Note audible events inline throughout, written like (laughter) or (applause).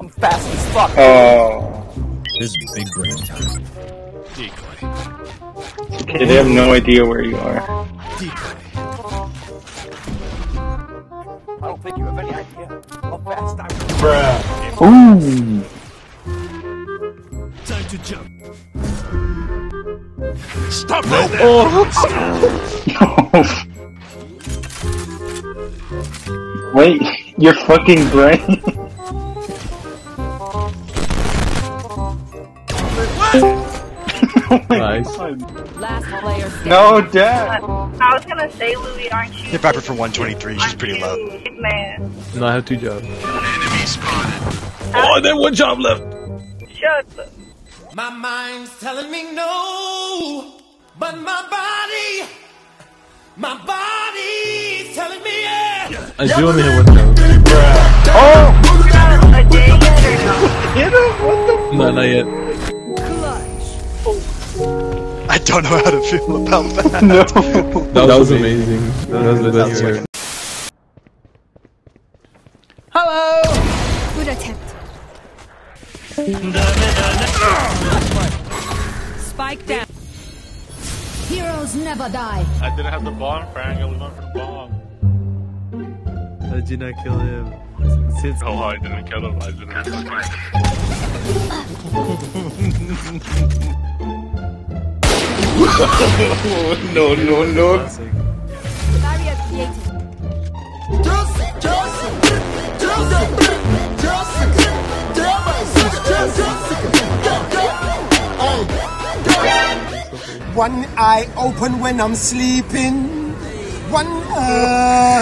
I'm fast as fuck. Oh. This is big brain time. Decoy. Okay, they have no idea where you are. Decoy. I don't think you have any idea how fast I'm. Bruh. Ooh. Time to jump. Stop right there! (laughs) Wait, your fucking brain. (laughs) (laughs) oh my Nice. God. Last player standing. No, Dad. I was gonna say, Louis, aren't you? Hit Viper for 123, she's pretty low. you, Man, No, I have two jobs. Enemy spotted. Oh, and then one job left. shut the. My mind's telling me no, but my body, my body's telling me yeah. I do only have one job. Oh! (laughs) A day yet or no? Hit him? What No, not yet. I don't know how to feel about that. (laughs) No. That, that was amazing. That was the best Sounds part. Hello! Good attempt. Spike down. Heroes never die. I didn't have the bomb, Frank. I was going for the bomb. How did you not kill him? Since No, I didn't kill him. I didn't. (laughs) no, no, no. Barrier created. One eye open when I'm sleeping. One eye.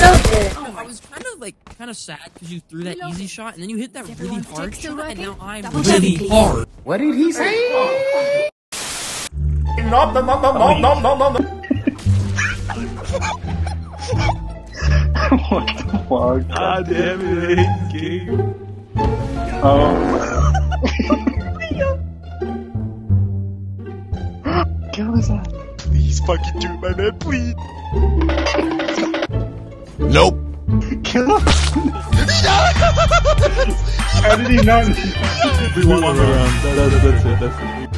I was kind of like kind of sad because you threw that easy shot and then you hit that really hard shot and now I'm really hard. What did he say? No, no, no, no, no, no, no, no. What the fuck? God damn it, I hate game. Oh. Kill his (laughs) ass. Please fucking do it, my man, please. Nope. Kill him. How did he not? We won the round. That, that, that's it. That's it.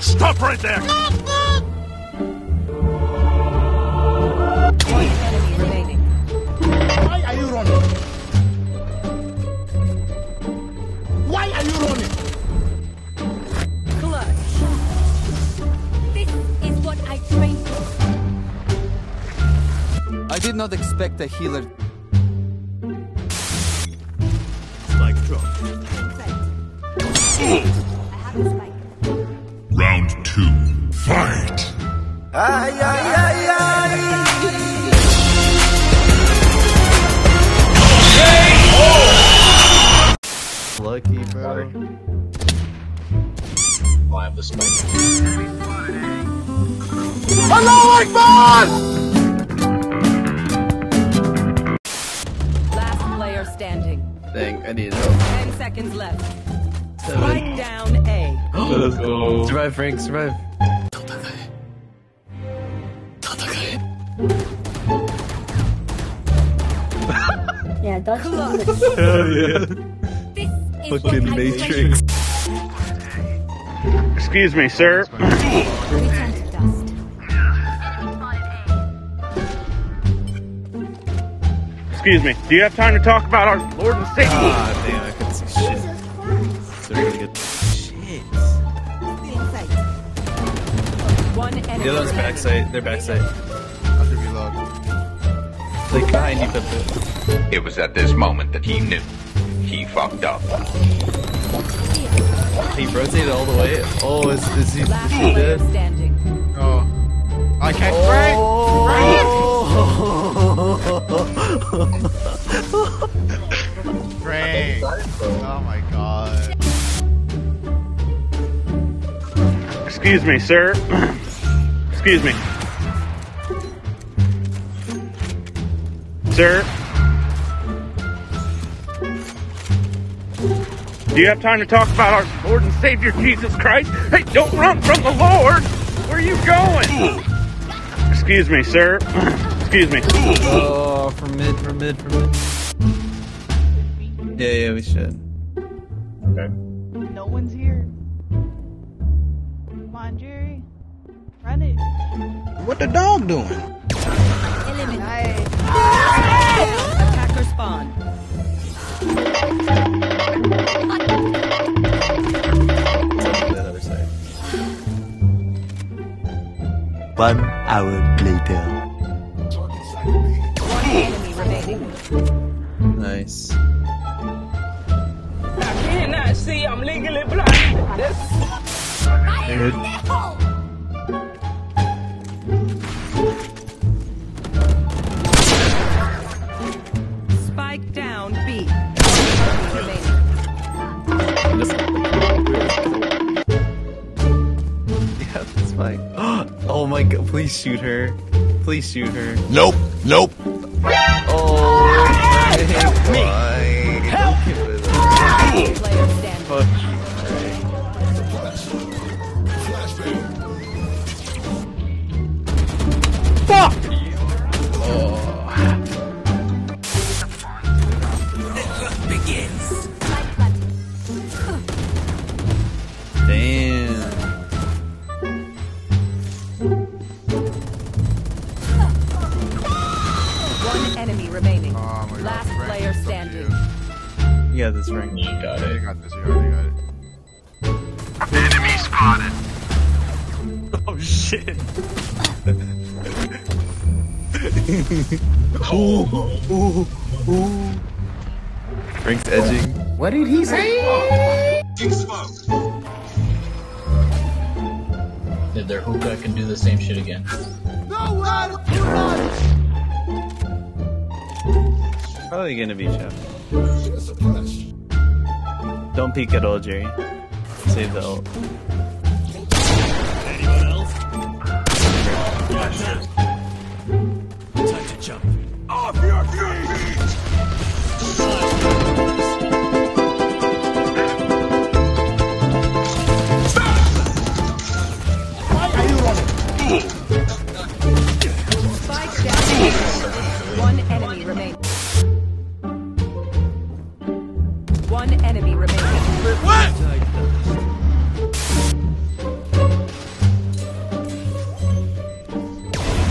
Stop right there! Did not expect a healer. Spike drop. I have a spike. Round two. Fight. Ay, ay, ay, ay. Lucky, bro. Oh, I have the spike. Last player standing. Dang, I need help. Ten seconds left. Spike down A. Let's (gasps) go. Survive, Frank, survive. (laughs) Yeah, that's Hell yeah. This is what Fucking I Matrix. Excuse me, sir. Excuse me. Do you have time to talk about our Lord and Savior? Ah, damn, I couldn't see shit. So we're gonna get shit. One enemy The other one's backside. They're backside. After reload. Like behind you, Pepe. It was at this moment that he knew. He fucked up. He rotated all the way. Oh, is, is he, is he dead? standing. Oh. I can't break. Oh (laughs) Oh my god. Excuse me, sir. Excuse me. Sir? Do you have time to talk about our Lord and Savior Jesus Christ? Hey, don't run from the Lord! Where are you going? Excuse me, sir. Excuse me. Oh, from mid, from mid, from mid. Yeah, yeah, we should. Okay. No one's here. Come on, Jerry. Run it. What the dog doing? Eliminate. Attacker spawn. The other side. One hour later. Remaining. Nice. cannot see. I'm legally blind. Dude. Spike down B. Yeah, that's fine. (gasps) Oh my god, please shoot her. Please shoot her. Nope. Nope. Last player standing. You got this, Frank. You got You it. got this, you got it, you got it. (laughs) Oh, shit. (laughs) Frank's edging. What did he say? If their hookah can do the same shit again. Probably gonna be Chef. Don't peek at all, Jerry. Save the ult. Time to jump. One enemy remaining.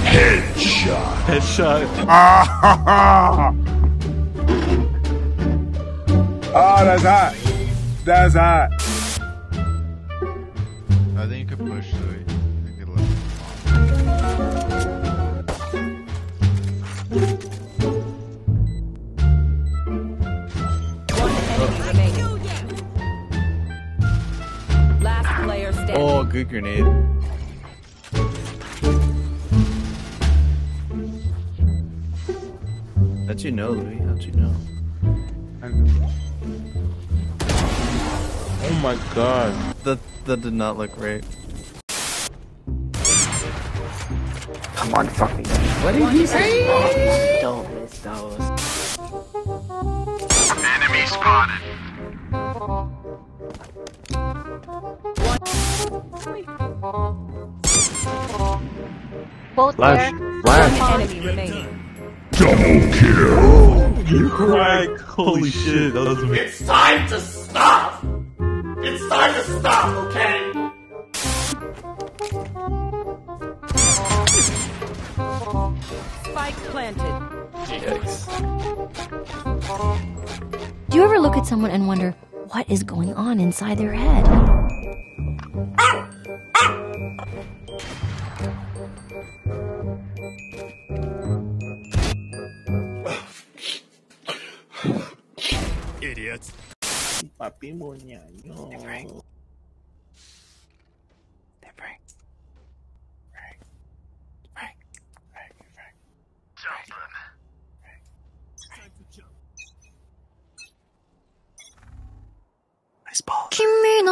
Headshot. Headshot. (laughs) Ah, Oh, that's hot. That's hot. Grenade. How'd you know, Louis? How'd you know? Oh my god. That that did not look right. Come on, fuck me. What did he say? Don't miss those. Enemy spotted. Both Flash. there. Flash. One enemy remaining. Double kill. You crack! Holy shit, that was amazing. It's time to stop. It's time to stop, okay? Spike planted. Do you ever look at someone and wonder what is going on inside their head? Idiots. Papi moñaño. Time to jump. 君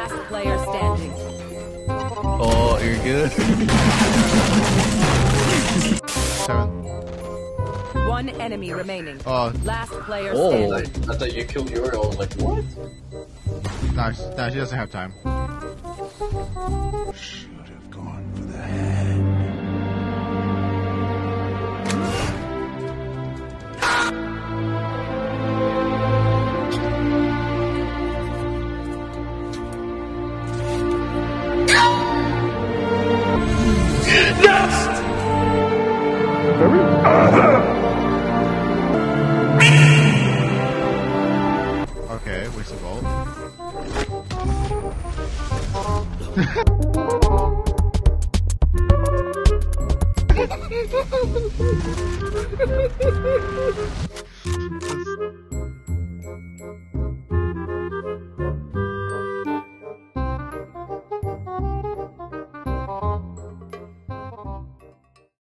Last player standing. Oh, you're good. Seven. One enemy remaining. Oh. Last player standing. Oh, standing. I thought you killed Uriel. I was like, what? No, she- no, she doesn't have time. Música